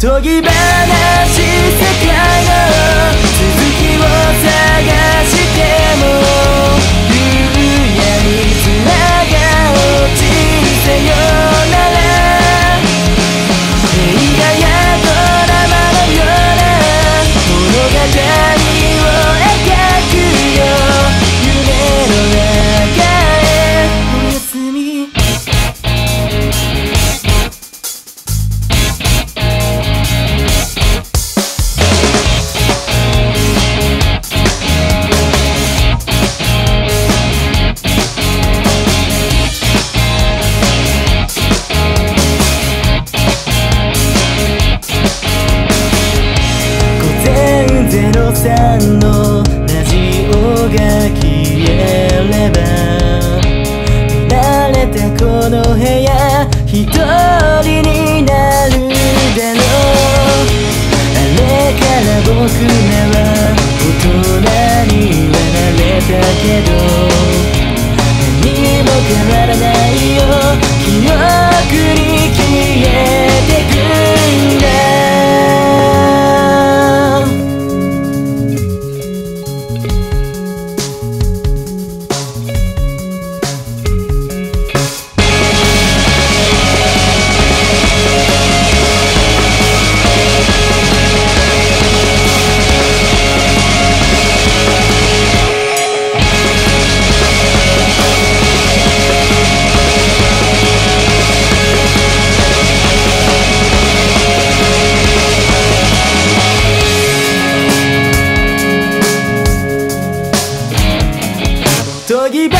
とぎ話世界の03のラジオが消えれば慣れたこの部屋一人になるだろうあれから僕ぎ話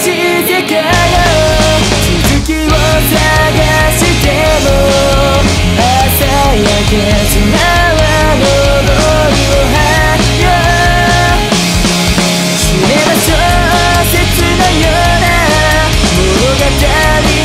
してか続きを探しても朝焼け砂はぼりをはよ知れば小説のような物語。